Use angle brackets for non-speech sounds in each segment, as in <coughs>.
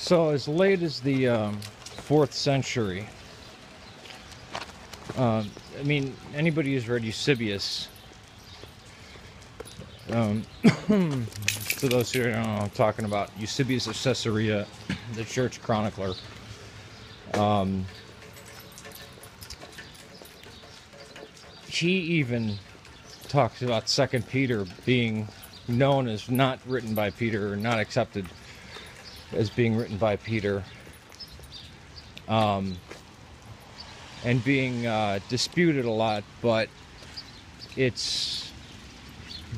So as late as the um, fourth century, uh, I mean, anybody who's read Eusebius, um, <coughs> to those who don't know, I'm talking about Eusebius of Caesarea, <coughs> the church chronicler. Um, he even talks about Second Peter being known as not written by Peter or not accepted as being written by Peter, um, and being uh, disputed a lot, but it's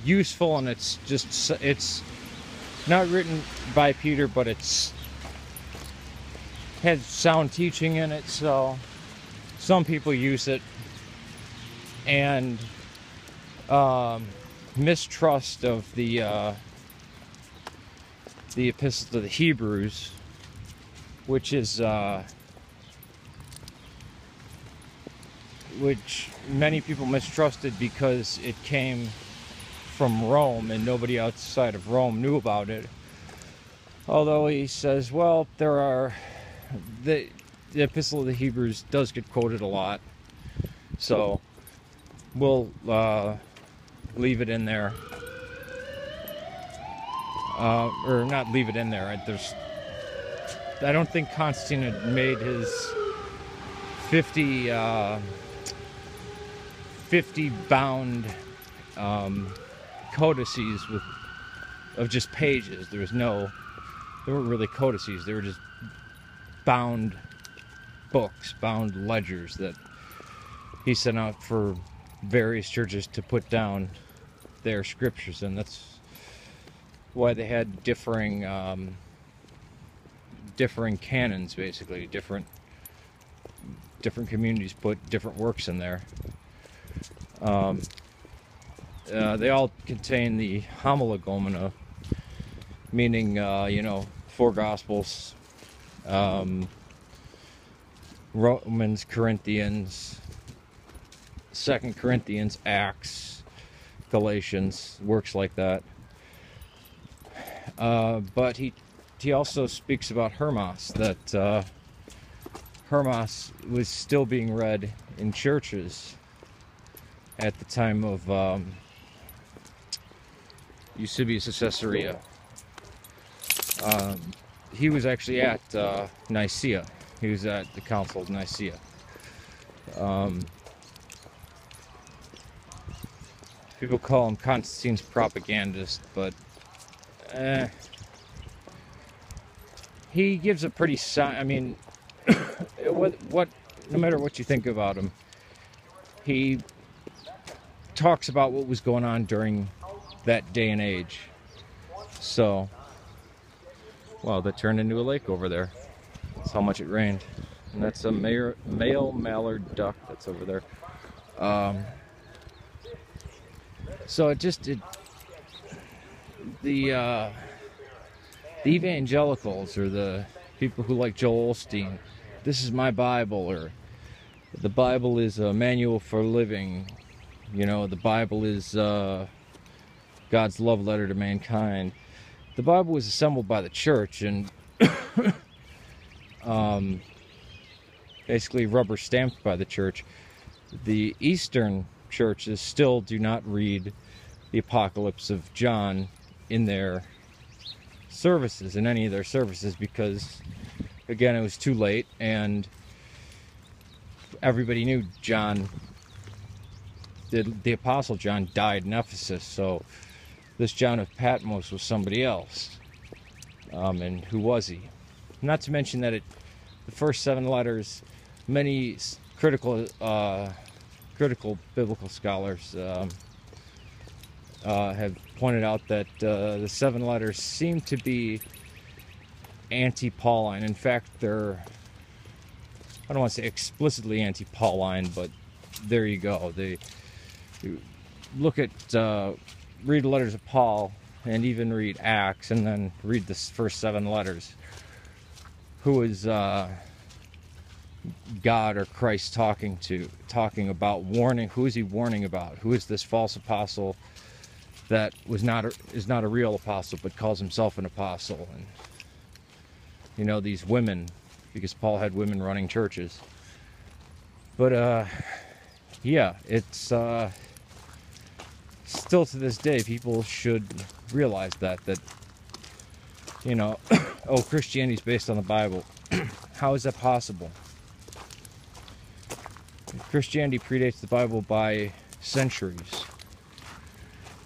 useful and it's just it's not written by Peter, but it's has sound teaching in it, so some people use it. And um, mistrust of the uh, the epistle to the Hebrews, which is uh, which many people mistrusted because it came from Rome and nobody outside of Rome knew about it. Although he says, well, there are the, the epistle of the Hebrews does get quoted a lot, so we'll uh, leave it in there. Uh, or not leave it in there. There's, I don't think Constantine had made his 50, uh, 50 bound um, codices with of just pages. There was no, there weren't really codices. They were just bound books, bound ledgers that he sent out for various churches to put down their scriptures, and that's why they had differing um, differing canons, basically different different communities put different works in there. Um, uh, they all contain the homologoumena, meaning uh, you know four gospels, um, Romans, Corinthians, Second Corinthians, Acts, Galatians, works like that. Uh, but he he also speaks about Hermas that uh, Hermas was still being read in churches at the time of um, Eusebius of Caesarea. Um, he was actually at uh, Nicaea. He was at the Council of Nicaea. Um, people call him Constantine's propagandist, but eh, he gives a pretty. I mean, <coughs> what what? No matter what you think about him, he talks about what was going on during that day and age. So. Wow, that turned into a lake over there. That's how much it rained. And that's a male, male mallard duck that's over there. Um, so it just, it, the, uh, the evangelicals or the people who like Joel Osteen, this is my Bible, or the Bible is a manual for living. You know, the Bible is uh, God's love letter to mankind the Bible was assembled by the church and <coughs> um, basically rubber stamped by the church. The Eastern churches still do not read the Apocalypse of John in their services, in any of their services, because again, it was too late and everybody knew John, the, the Apostle John, died in Ephesus, so this John of Patmos was somebody else. Um, and who was he? Not to mention that it, the first seven letters, many critical, uh, critical biblical scholars um, uh, have pointed out that uh, the seven letters seem to be anti-Pauline. In fact, they're I don't want to say explicitly anti-Pauline, but there you go. They, they look at uh, read the letters of Paul and even read Acts and then read the first seven letters. Who is uh, God or Christ talking to, talking about, warning? Who is he warning about? Who is this false apostle that was not a, is not a real apostle but calls himself an apostle? And you know, these women, because Paul had women running churches. But uh, yeah, it's uh, still to this day, people should realize that that you know, <coughs> oh, Christianity is based on the Bible. <coughs> How is that possible? Christianity predates the Bible by centuries.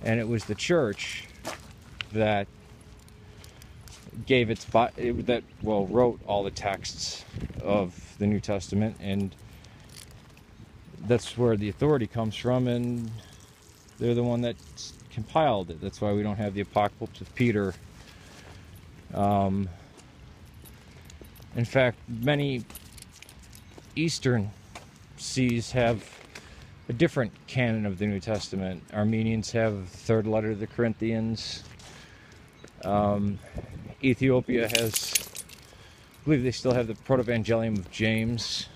And it was the church that gave its that well wrote all the texts of the New Testament and that's where the authority comes from and they're the one that compiled it. That's why we don't have the apocalypse of Peter. Um, in fact, many Eastern sees have a different canon of the New Testament. Armenians have the third letter to the Corinthians. Um, Ethiopia has, I believe they still have the Protevangelium of James.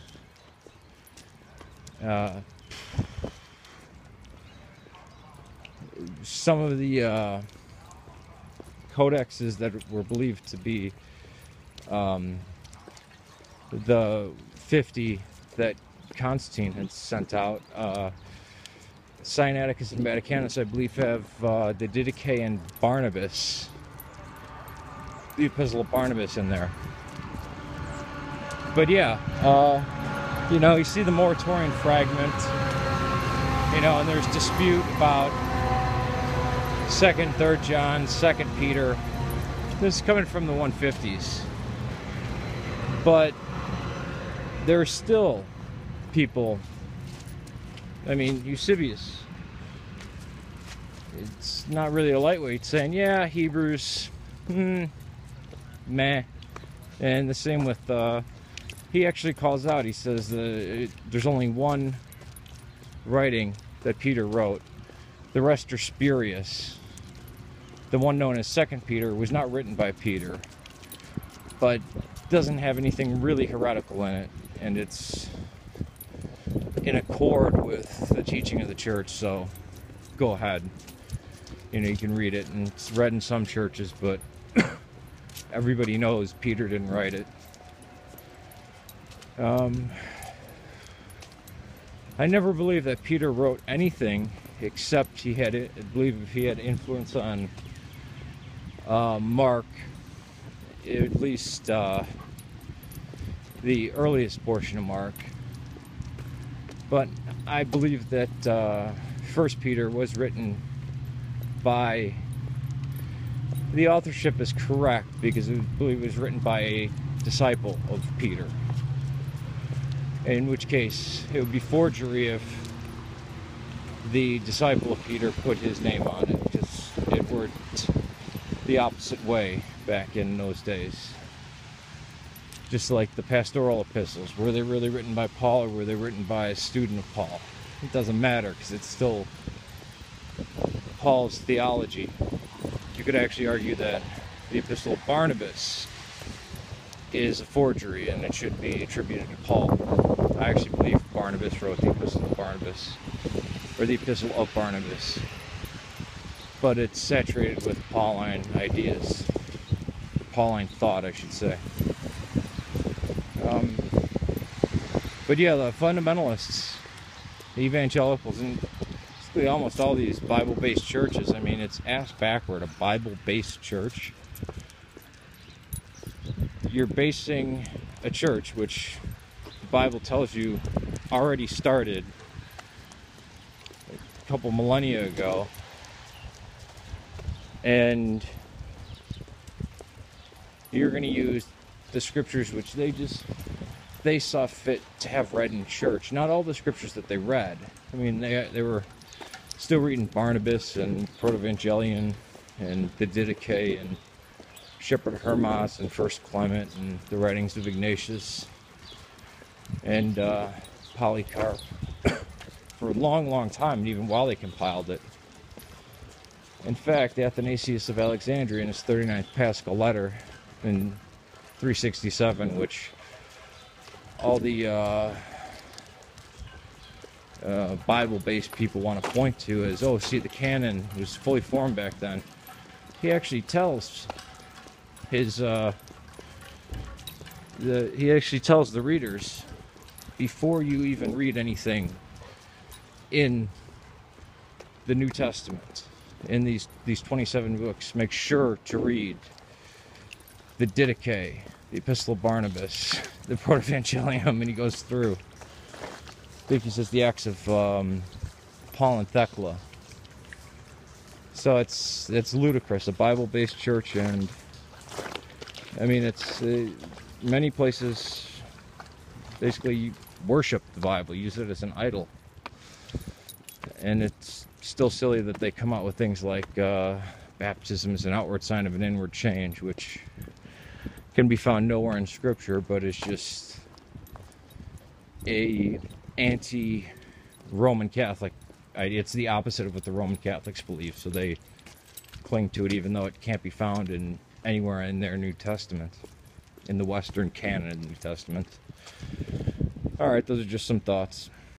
Uh, some of the uh, codexes that were believed to be um, the 50 that Constantine had sent out. Uh, Sinaiticus and Vaticanus, I believe, have uh, the Didache and Barnabas, the Epistle of Barnabas in there. But yeah, uh, you know, you see the Muratorian fragment, you know, and there's dispute about second, third John, second Peter. This is coming from the 150s. But there's still people. I mean, Eusebius. It's not really a lightweight saying, yeah, Hebrews, hmm, meh. And the same with, uh, he actually calls out, he says that there's only one writing that Peter wrote. The rest are spurious. The one known as Second Peter was not written by Peter, but doesn't have anything really heretical in it, and it's in accord with the teaching of the church. So go ahead. You know, you can read it, and it's read in some churches, but <coughs> everybody knows Peter didn't write it. Um, I never believed that Peter wrote anything except he had, I believe, if he had influence on uh, Mark, at least uh, the earliest portion of Mark. But I believe that uh, First Peter was written by the authorship is correct because I believe it was written by a disciple of Peter. In which case, it would be forgery if the disciple of Peter put his name on it because it worked the opposite way back in those days just like the pastoral epistles. Were they really written by Paul or were they written by a student of Paul? It doesn't matter because it's still Paul's theology. You could actually argue that the epistle of Barnabas is a forgery and it should be attributed to Paul. I actually believe Barnabas wrote the epistle of Barnabas, or the epistle of Barnabas. But it's saturated with Pauline ideas, Pauline thought, I should say. Um, but yeah, the fundamentalists, the evangelicals, and basically almost all these Bible-based churches. I mean, it's ass backward a Bible-based church. You're basing a church which the Bible tells you already started a couple millennia ago, and you're going to use the scriptures which they just they saw fit to have read in church. Not all the scriptures that they read. I mean, they they were still reading Barnabas and Protevangelion and the Didache and Shepherd Hermas and First Clement and the writings of Ignatius and uh, Polycarp <coughs> for a long, long time, and even while they compiled it. In fact, Athanasius of Alexandria in his 39th Paschal letter in 367, which all the uh, uh, Bible-based people want to point to as, oh, see, the canon was fully formed back then. He actually tells his uh, the, he actually tells the readers before you even read anything in the New Testament, in these, these 27 books, make sure to read the Didache, the Epistle of Barnabas, the Protevangelium, and he goes through. I think he says the Acts of um, Paul and Thecla. So it's it's ludicrous, a Bible-based church, and I mean it's uh, many places basically worship the Bible, use it as an idol, and it's still silly that they come out with things like uh, baptism is an outward sign of an inward change, which can be found nowhere in Scripture, but it's just a anti-Roman Catholic. It's the opposite of what the Roman Catholics believe, so they cling to it, even though it can't be found in anywhere in their New Testament, in the Western canon of the New Testament. All right, those are just some thoughts.